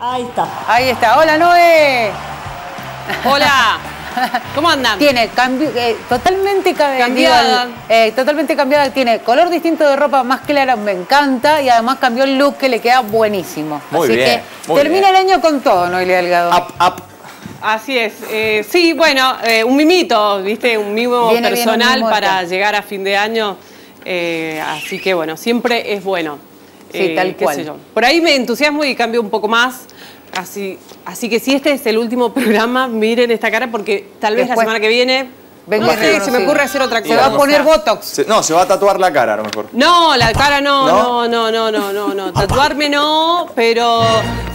Ahí está. Ahí está. Hola, Noé. Hola. ¿Cómo andan? Tiene cambi- eh, totalmente ca- Cambiada. eh, totalmente cambiada. Tiene color distinto de ropa más clara, me encanta. Y además cambió el look que le queda buenísimo. Muy Así bien, que muy termina bien. el año con todo, Noelia Delgado. Up, up. Así es. Eh, sí, bueno, eh, un mimito, ¿viste? Un mimo Viene bien un personal para llegar a fin de año. Eh, así que bueno, siempre es bueno. Sí, tal qué cual. sé yo. Por ahí me entusiasmo y cambio un poco más. Así, así que si este es el último programa, miren esta cara porque tal vez Después- la semana que viene Venga no sé, se me ocurre hacer otra Se cosa. va a poner Botox. Se- no, se va a tatuar la cara a lo mejor. No, la cara no, ¿No? no, no, no, no, no. Tatuarme no, pero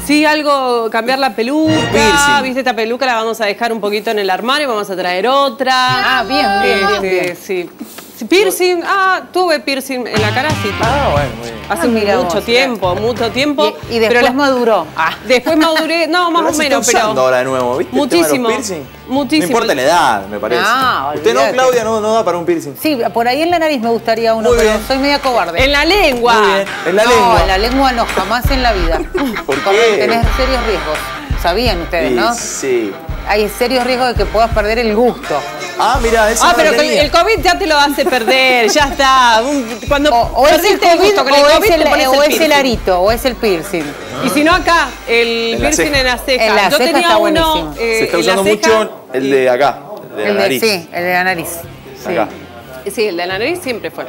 sí algo, cambiar la peluca. Viste, esta peluca la vamos a dejar un poquito en el armario, vamos a traer otra. Ah, bien, bien, bien, Este, bien. Sí. Sí, Piercing, ah, tuve piercing en la cara, sí. Ah, bueno, muy bien. Hace Ah, mira mucho vos, tiempo, mucho tiempo. Y, y después la- maduró. Ah. Después maduré, no, más Pero o se menos, pero. ahora de nuevo, ¿viste? El tema de los Muchísimo. piercing. Muchísimo. No importa la edad, me parece. No, Usted no. Claudia, no, no da para un piercing. Sí, por ahí en la nariz me gustaría uno, Muy pero bien. soy media cobarde. En la lengua. Muy bien. En la no, lengua. en la lengua no, jamás en la vida. ¿Por Porque qué? Tenés serios riesgos. Sabían ustedes, Sí, ¿no? Sí. Hay serios riesgos de que puedas perder el gusto. Ah, mira, eso Ah, no pero lo con tenía. el COVID ya te lo hace perder, ya está. Cuando O, o es el COVID, gusto con el o, COVID, es el, pones o el es el piercing. arito, o es el piercing. Y si no acá, el En piercing en la ceja. En la Yo ceja tenía está uno buenísimo. eh, Se está usando ceja mucho el de acá, el de el la nariz. sí, el de la nariz. Sí. Acá. Sí, el de la nariz siempre fue.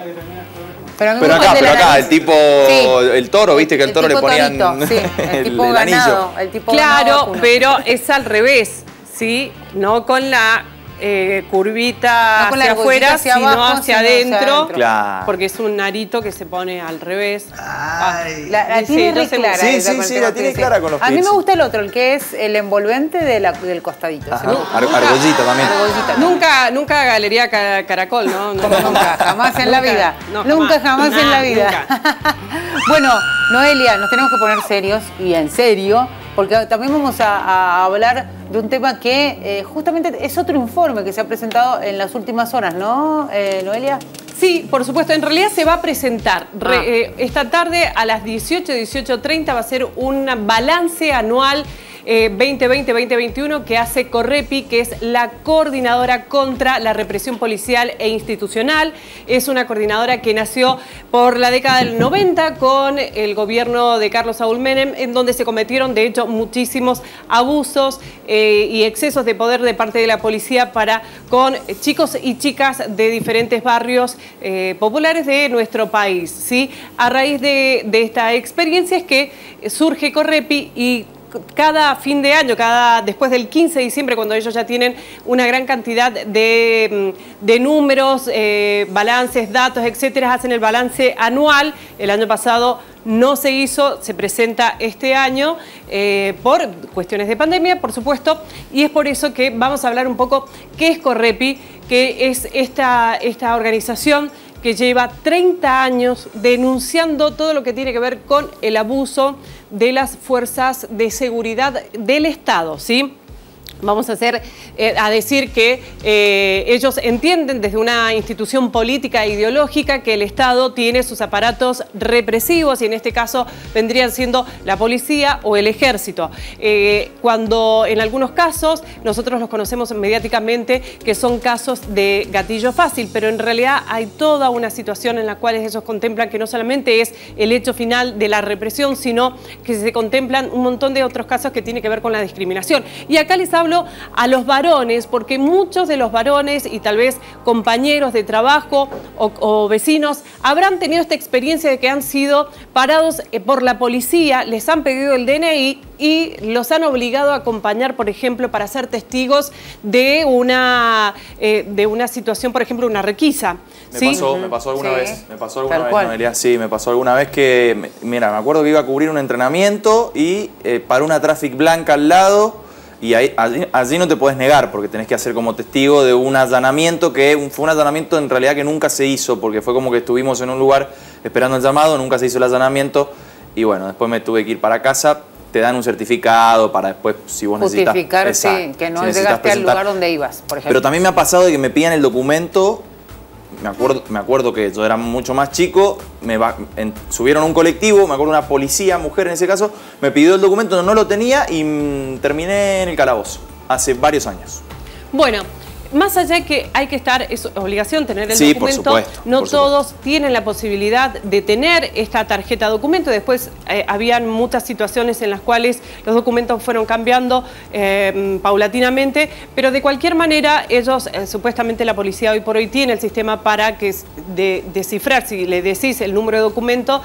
Pero, acá, pero acá, nariz. el tipo, Sí. el toro, viste que el, toro le ponían torito, sí, el, el, tipo el ganado, anillo. el tipo ganado Claro, pero es al revés, ¿sí? No con la eh, curvita No con la hacia afuera, hacia sino abajo, hacia sino hacia adentro. Claro. Porque es un narito que se pone al revés. Ah, La, la Sí, tiene re clara. Sí, sí, sí, la tiene clara con los A mí me gusta el otro, el que es el envolvente de la- del costadito. Ar- argollita también. Argollita. Nunca, nunca Galería Ca- Caracol, ¿no? No, Como nunca, jamás en la vida. no, nunca jamás en la vida. nunca. bueno, Noelia, nos tenemos que poner serios y en serio, porque también vamos a, a hablar de un tema que eh, justamente es otro informe que se ha presentado en las últimas horas, ¿no, eh, Noelia? Sí, por supuesto. En realidad se va a presentar re- Ah. eh, esta tarde a las 18, 18.30 va a ser un balance anual eh, 2020-2021 que hace Correpi, que es la coordinadora contra la represión policial e institucional. Es una coordinadora que nació por la década del 90 con el gobierno de Carlos Saúl Menem, en donde se cometieron, de hecho, muchísimos abusos eh, y excesos de poder de parte de la policía para con chicos y chicas de diferentes barrios eh, populares de nuestro país. ¿sí? A raíz de, de esta experiencia es que surge Correpi y cada fin de año, cada después del 15 de diciembre, cuando ellos ya tienen una gran cantidad de, mm, de números, eh, balances, datos, etcétera, hacen el balance anual. El año pasado no se hizo, se presenta este año eh, por cuestiones de pandemia, por supuesto, y es por eso que vamos a hablar un poco qué es Correpi, que es esta, esta organización que lleva 30 años denunciando todo lo que tiene que ver con el abuso de las fuerzas de seguridad del Estado, ¿sí? Vamos a hacer eh, a decir que eh, ellos entienden desde una institución política e ideológica que el Estado tiene sus aparatos represivos y en este caso vendrían siendo la policía o el ejército. Eh, cuando en algunos casos nosotros los conocemos mediáticamente que son casos de gatillo fácil, pero en realidad hay toda una situación en la cual ellos contemplan que no solamente es el hecho final de la represión, sino que se contemplan un montón de otros casos que tienen que ver con la discriminación. Y acá les hablo a los varones, porque muchos de los varones y tal vez compañeros de trabajo o, o vecinos habrán tenido esta experiencia de que han sido parados eh, por la policía, les han pedido el DNI y los han obligado a acompañar, por ejemplo, para ser testigos de una, eh, de una situación, por ejemplo, una requisa. Me ¿sí? pasó, me pasó alguna Sí. vez. Me pasó alguna Tal vez, cual. Noelia. Sí, me pasó alguna vez que, mira, me acuerdo que iba a cubrir un entrenamiento y eh, paró una traffic blanca al lado y ahí, allí, allí no te puedes negar porque tenés que hacer como testigo de un allanamiento que fue un allanamiento en realidad que nunca se hizo porque fue como que estuvimos en un lugar esperando el llamado, nunca se hizo el allanamiento y bueno, después me tuve que ir para casa. Te dan un certificado para después, si vos necesitas... Justificar sí, que no si llegaste al lugar donde ibas, por ejemplo. Pero también me ha pasado de que me pidan el documento me acuerdo, me acuerdo que yo era mucho más chico, me subieron un colectivo, me acuerdo una policía, mujer en ese caso, me pidió el documento, no lo tenía y mm, terminé en el calabozo hace varios años. Bueno, más allá de que hay que estar, es obligación tener el documento, no todos tienen la posibilidad de tener esta tarjeta documento. Después eh, habían muchas situaciones en las cuales los documentos fueron cambiando eh, paulatinamente, pero de cualquier manera ellos, eh, supuestamente la policía hoy por hoy tiene el sistema para que de, descifrar, si le decís el número de documento,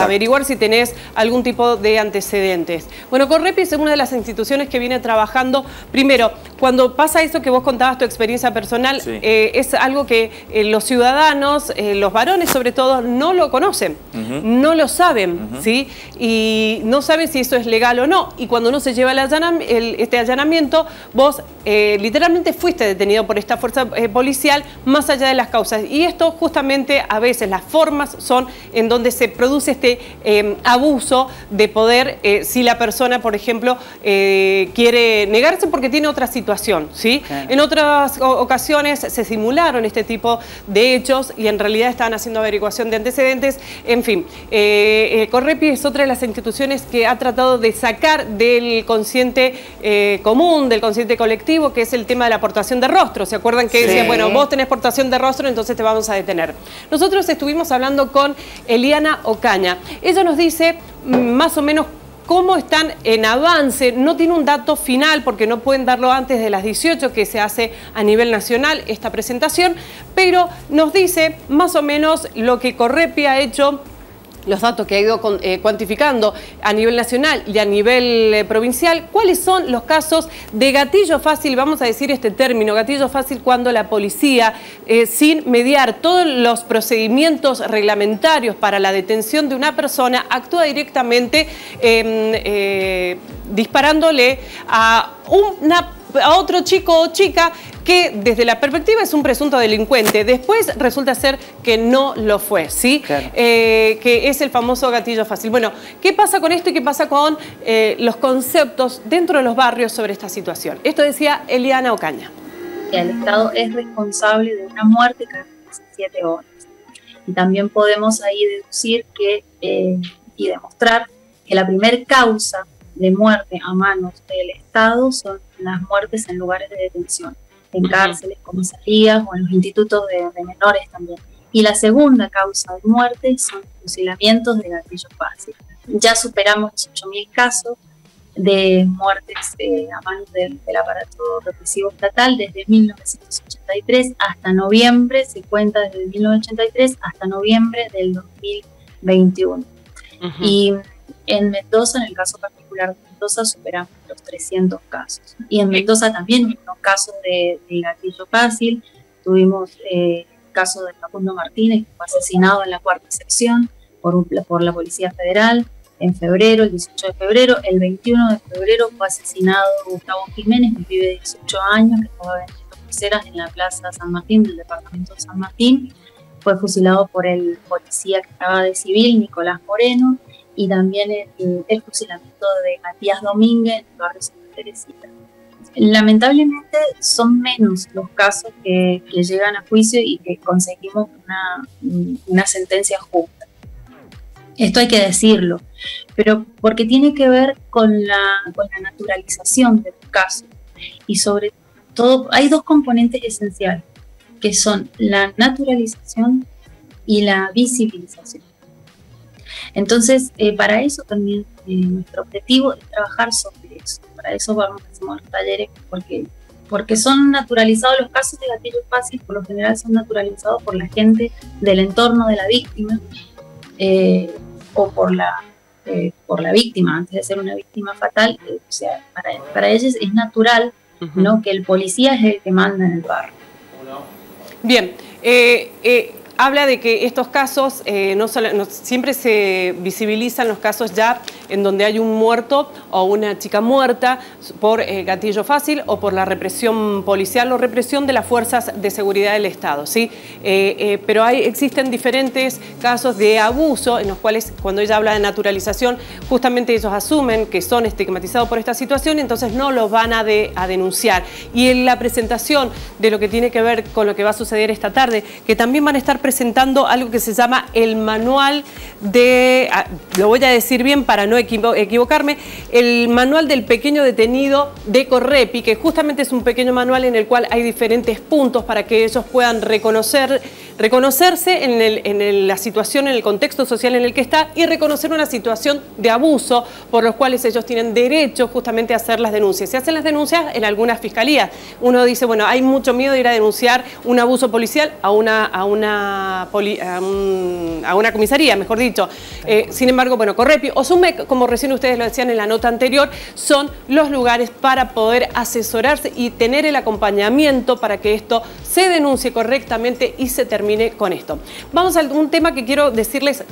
averiguar si tenés algún tipo de antecedentes. Bueno, Correpi es una de las instituciones que viene trabajando, primero, cuando pasa eso que vos contabas tu experiencia personal, eh, es algo que eh, los ciudadanos, eh, los varones sobre todo, no lo conocen, no lo saben, ¿sí? Y no saben si eso es legal o no. Y cuando uno se lleva el este allanamiento, vos literalmente fuiste detenido por esta fuerza policial más allá de las causas. Y esto justamente a veces las formas son en donde se produce este em, abuso de poder, si la persona, por ejemplo, quiere negarse porque tiene otra situación, ¿sí? En otras ocasiones se simularon este tipo de hechos y en realidad estaban haciendo averiguación de antecedentes. En fin, eh, eh, Correpi es otra de las instituciones que ha tratado de sacar del consciente eh, común, del consciente colectivo, que es el tema de la aportación de rostro. ¿Se acuerdan que decía, bueno, vos tenés portación de rostro, entonces te vamos a detener? Nosotros estuvimos hablando con Eliana Ocaña. Ella nos dice mm, más o menos cómo están en avance. No tiene un dato final porque no pueden darlo antes de las 18 que se hace a nivel nacional esta presentación, pero nos dice más o menos lo que Correpi ha hecho los datos que ha ido eh, cuantificando a nivel nacional y a nivel eh, provincial, cuáles son los casos de gatillo fácil, vamos a decir este término, gatillo fácil cuando la policía, eh, sin mediar todos los procedimientos reglamentarios para la detención de una persona, actúa directamente em, disparándole a una a otro chico o chica que desde la perspectiva es un presunto delincuente. Después resulta ser que no lo fue, ¿sí? Eh, que es el famoso gatillo fácil. Bueno, ¿qué pasa con esto y qué pasa con eh, los conceptos dentro de los barrios sobre esta situación? Esto decía Eliana Ocaña. El Estado es responsable de una muerte cada 17 horas. Y también podemos ahí deducir que eh, y demostrar que la primer causa de muerte a manos del Estado son las muertes en lugares de detención, en cárceles, comisarías o en los institutos de, menores también. Y la segunda causa de muerte son fusilamientos de gatillo fácil. Ya superamos los 8.000 casos de muertes eh, a manos del, aparato represivo estatal desde 1983 hasta noviembre, se cuenta desde 1983 hasta noviembre del 2021. Y en Mendoza, en el caso particular de Mendoza, superamos los 300 casos. Y en Mendoza también unos casos de, gatillo fácil. Tuvimos eh, el caso de Facundo Martínez, que fue asesinado en la cuarta sección por, por la Policía Federal en febrero, el 18 de febrero. El 21 de febrero fue asesinado Gustavo Jiménez, un pibe de 18 años que estaba vendiendo pulseras en la Plaza San Martín del departamento de San Martín. Fue fusilado por el policía que estaba de civil, Nicolás Moreno y también el, fusilamiento de Matías Domínguez en el barrio Santa Teresita. Lamentablemente son menos los casos que, llegan a juicio y que conseguimos una, una sentencia justa. Esto hay que decirlo, pero porque tiene que ver con la, con la naturalización del caso. Y sobre todo, hay dos componentes esenciales, que son la naturalización y la visibilización. Entonces, eh, para eso también eh, nuestro objetivo es trabajar sobre eso. Para eso vamos a hacer los talleres porque, porque son naturalizados los casos de gatillo fácil, por lo general son naturalizados por la gente del entorno de la víctima eh, o por la, por la víctima, antes de ser una víctima fatal. o sea, para, para ellos es natural ¿no? que el policía es el que manda en el barrio. Bien, habla de que estos casos, eh, no, siempre se visibilizan los casos ya en donde hay un muerto o una chica muerta por eh, gatillo fácil o por la represión policial o represión de las fuerzas de seguridad del Estado. ¿sí? Eh, pero hay, existen diferentes casos de abuso en los cuales cuando ella habla de naturalización, justamente ellos asumen que son estigmatizados por esta situación y entonces no los van a, a denunciar. Y en la presentación de lo que tiene que ver con lo que va a suceder esta tarde, que también van a estar presentando algo que se llama el manual de, ah, lo voy a decir bien para no equivocarme, el manual del pequeño detenido de Correpi, que justamente es un pequeño manual en el cual hay diferentes puntos para que ellos puedan reconocer, reconocerse en, la situación, en el contexto social en el que está y reconocer una situación de abuso por los cuales ellos tienen derecho justamente a hacer las denuncias. Se hacen las denuncias en algunas fiscalías. Uno dice, bueno, hay mucho miedo de ir a denunciar un abuso policial a una, a una a, una comisaría, mejor dicho. Eh, sin embargo, bueno, Correpi o SUMEC, como recién ustedes lo decían en la nota anterior, son los lugares para poder asesorarse y tener el acompañamiento para que esto se denuncie correctamente y se termine con esto. Vamos a un tema que quiero decirles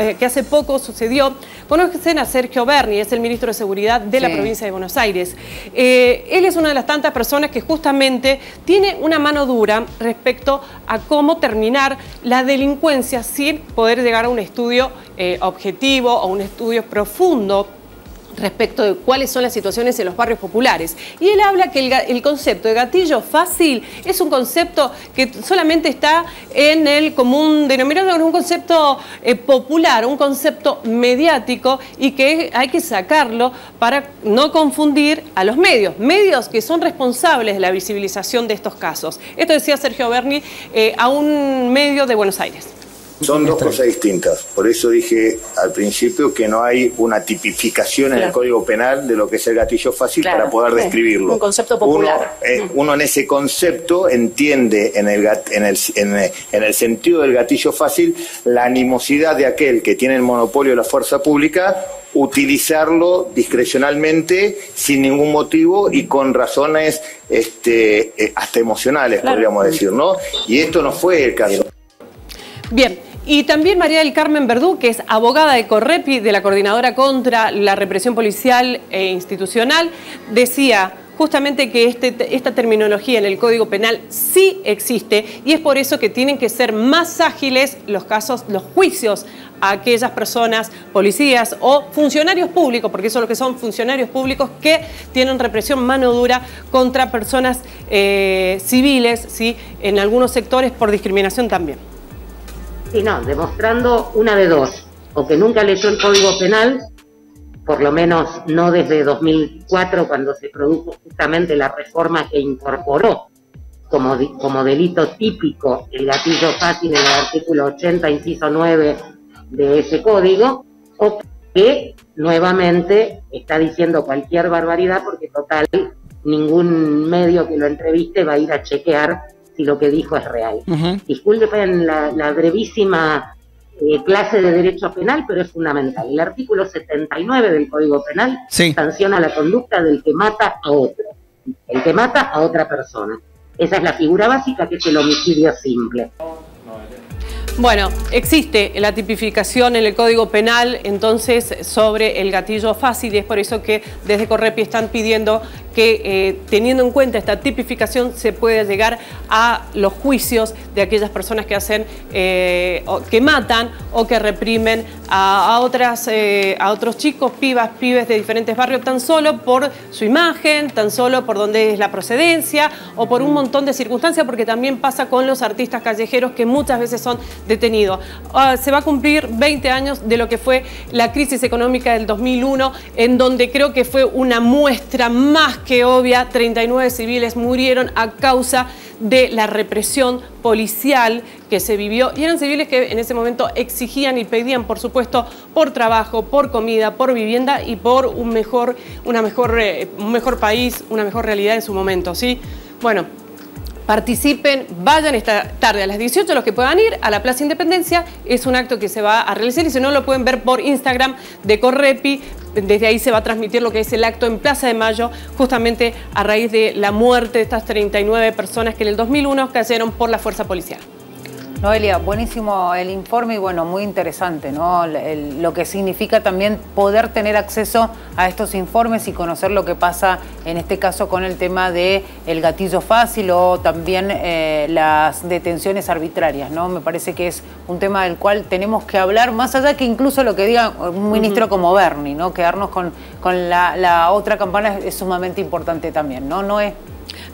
eh, que hace poco sucedió. Conocen a Sergio Berni, es el ministro de Seguridad de la provincia de Buenos Aires. Eh, él es una de las tantas personas que justamente tiene una mano dura respecto a cómo terminar la delincuencia sin poder llegar a un estudio eh, objetivo o un estudio profundo respecto de cuáles son las situaciones en los barrios populares. Y él habla que el, concepto de gatillo fácil es un concepto que solamente está en el común denominador, un concepto eh, popular, un concepto mediático y que hay que sacarlo para no confundir a los medios, medios que son responsables de la visibilización de estos casos. Esto decía Sergio Berni eh, a un medio de Buenos Aires. Son dos cosas distintas. Por eso dije al principio que no hay una tipificación en el Código Penal de lo que es el gatillo fácil para poder describirlo. Un concepto popular. Eh, uno, en ese concepto entiende en el, en, el, en, el sentido del gatillo fácil la animosidad de aquel que tiene el monopolio de la fuerza pública utilizarlo discrecionalmente sin ningún motivo y con razones este, eh, hasta emocionales, podríamos decir, ¿no? Y esto no fue el caso. Bien, y también María del Carmen Verdú, que es abogada de Correpi, de la Coordinadora contra la Represión Policial e Institucional, decía justamente que este, esta terminología en el Código Penal sí existe y es por eso que tienen que ser más ágiles los casos, los juicios a aquellas personas, policías o funcionarios públicos, porque son lo que son funcionarios públicos que tienen represión mano dura contra personas eh, civiles, ¿sí? en algunos sectores por discriminación también. Sí, no, demostrando una de dos, o que nunca leyó el Código Penal, por lo menos no desde 2004 cuando se produjo justamente la reforma que incorporó como, como delito típico el gatillo fácil en el artículo 80, inciso 9 de ese código, o que nuevamente está diciendo cualquier barbaridad porque total ningún medio que lo entreviste va a ir a chequear si lo que dijo es real. Disculpen la, brevísima eh, clase de derecho penal, pero es fundamental. El artículo 79 del Código Penal sanciona la conducta del que mata a otro, el que mata a otra persona. Esa es la figura básica que es el homicidio simple. Bueno, existe la tipificación en el Código Penal entonces sobre el gatillo fácil y es por eso que desde Correpi están pidiendo que eh, teniendo en cuenta esta tipificación se puede llegar a los juicios de aquellas personas que hacen, eh, que matan o que reprimen a, otras, eh, a otros chicos, pibas, pibes de diferentes barrios, tan solo por su imagen, tan solo por dónde es la procedencia o por un montón de circunstancias, porque también pasa con los artistas callejeros que muchas veces son detenidos. Ah, se va a cumplir 20 años de lo que fue la crisis económica del 2001, en donde creo que fue una muestra más que obvia, 39 civiles murieron a causa de la represión policial que se vivió y eran civiles que en ese momento exigían y pedían, por supuesto, por trabajo, por comida, por vivienda y por un mejor, una mejor, eh, un mejor país, una mejor realidad en su momento, ¿sí? Bueno, participen, vayan esta tarde a las 18, los que puedan ir a la Plaza Independencia, es un acto que se va a realizar y si no lo pueden ver por Instagram de Correpi, desde ahí se va a transmitir lo que es el acto en Plaza de Mayo, justamente a raíz de la muerte de estas 39 personas que en el 2001 cayeron por la fuerza policial. Noelia, buenísimo el informe y bueno, muy interesante, ¿no? lo que significa también poder tener acceso a estos informes y conocer lo que pasa en este caso con el tema del el gatillo fácil o también eh, las detenciones arbitrarias, ¿no? Me parece que es un tema del cual tenemos que hablar, más allá que incluso lo que diga un ministro como Bernie, ¿no? Quedarnos con, con la, la otra campana es, sumamente importante también, ¿no? No es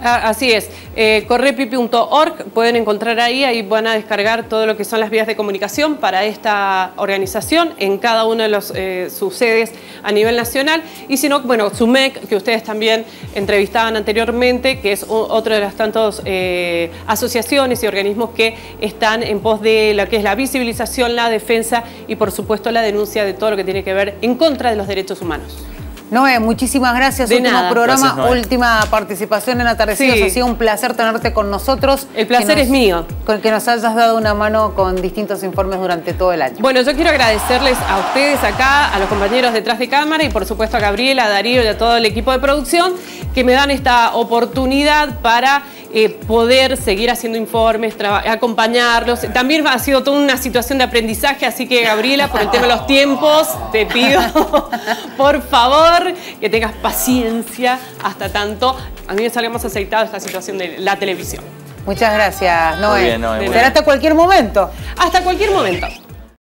Ah, así es, eh, correpi.org, pueden encontrar ahí, ahí van a descargar todo lo que son las vías de comunicación para esta organización en cada una de eh, sus sedes a nivel nacional. Y si no, bueno, SUMEC, que ustedes también entrevistaban anteriormente, que es otro de las tantas eh, asociaciones y organismos que están en pos de lo que es la visibilización, la defensa y por supuesto la denuncia de todo lo que tiene que ver en contra de los derechos humanos. Noé, muchísimas gracias. De Último nada. programa, Gracias, Noé. última participación en Atardecidos. Sí. Ha sido un placer tenerte con nosotros. El placer nos- es mío. Con que nos hayas dado una mano con distintos informes durante todo el año. Bueno, yo quiero agradecerles a ustedes acá, a los compañeros detrás de cámara y por supuesto a Gabriela, a Darío y a todo el equipo de producción que me dan esta oportunidad para eh, poder seguir haciendo informes, acompañarlos. También ha sido toda una situación de aprendizaje, así que Gabriela, por el tema de los tiempos, te pido por favor que tengas paciencia hasta tanto a mí me salga más aceitado esta situación de la televisión. Muchas gracias, Noé. bien, Noé, muy Será bien. hasta cualquier momento. Hasta cualquier momento.